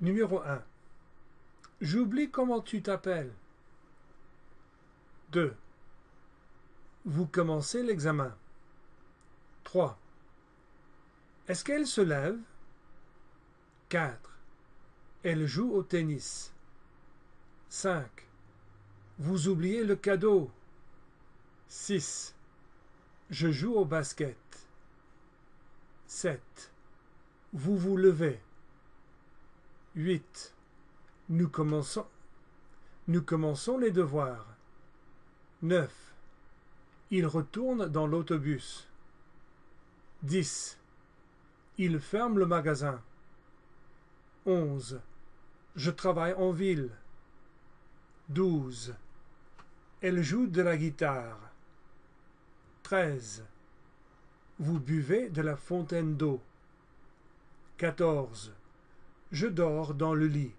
Numéro 1. J'oublie comment tu t'appelles. 2. Vous commencez l'examen. 3. Est-ce qu'elle se lève? 4. Elle joue au tennis. 5. Vous oubliez le cadeau. 6. Je joue au basket. 7. Vous vous levez. 8. Nous commençons, nous commençons les devoirs. 9. Il retourne dans l'autobus. 10. Il ferme le magasin. 11. Je travaille en ville. 12. Elle joue de la guitare. 13. Vous buvez de la fontaine d'eau. 14. Je dors dans le lit.